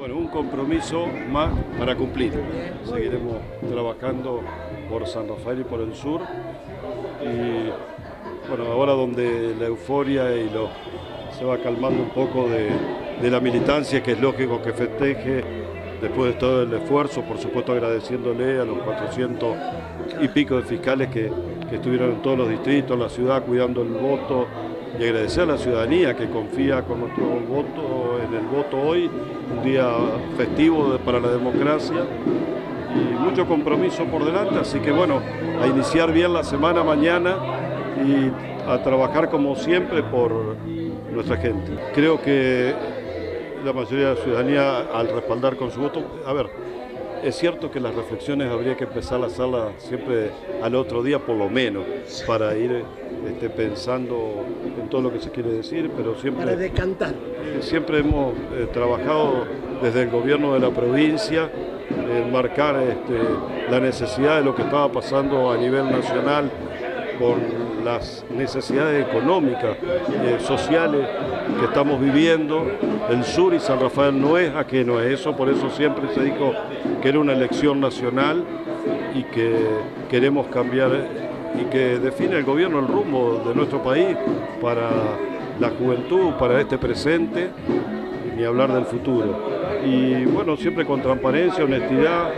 Bueno, un compromiso más para cumplir. Seguiremos trabajando por San Rafael y por el sur. Y bueno, ahora donde la euforia y lo, se va calmando un poco de, la militancia, que es lógico que festeje después de todo el esfuerzo, por supuesto agradeciéndole a los 400 y pico de fiscales que, que estuvieron en todos los distritos, en la ciudad, cuidando el voto, y agradecer a la ciudadanía que confía con nuestro voto en el voto hoy, un día festivo para la democracia y mucho compromiso por delante, así que bueno, a iniciar bien la semana mañana y a trabajar como siempre por nuestra gente. Creo que la mayoría de la ciudadanía al respaldar con su voto, a ver, es cierto que las reflexiones habría que empezar a hacerlas siempre al otro día por lo menos, para ir este, pensando en todo lo que se quiere decir, pero siempre... Para decantar. Siempre hemos eh, trabajado desde el gobierno de la provincia en marcar este, la necesidad de lo que estaba pasando a nivel nacional con las necesidades económicas, eh, sociales que estamos viviendo. El sur y San Rafael no es ajeno a eso, por eso siempre se dijo que era una elección nacional y que queremos cambiar y que define el gobierno el rumbo de nuestro país para la juventud, para este presente, ni hablar del futuro. Y bueno, siempre con transparencia, honestidad,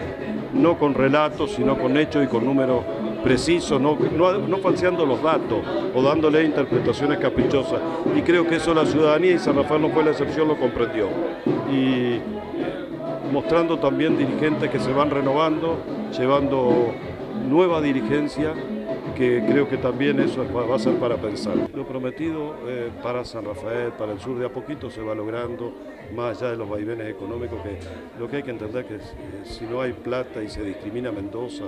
no con relatos, sino con hechos y con números precisos, no, no, falseando los datos o dándole interpretaciones caprichosas. Y creo que eso la ciudadanía, y San Rafael no fue la excepción, lo comprendió. Y mostrando también dirigentes que se van renovando, llevando nueva dirigencia que creo que también eso va a ser para pensar. Lo prometido eh, para San Rafael, para el sur, de a poquito se va logrando, más allá de los vaivenes económicos, que lo que hay que entender que eh, si no hay plata y se discrimina Mendoza,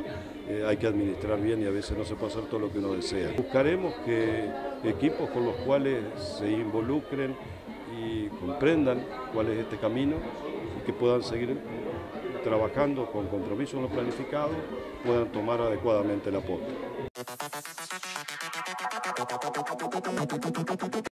eh, hay que administrar bien y a veces no se puede hacer todo lo que uno desea. Buscaremos que equipos con los cuales se involucren y comprendan cuál es este camino y que puedan seguir trabajando con compromiso en lo planificado, puedan tomar adecuadamente la posta.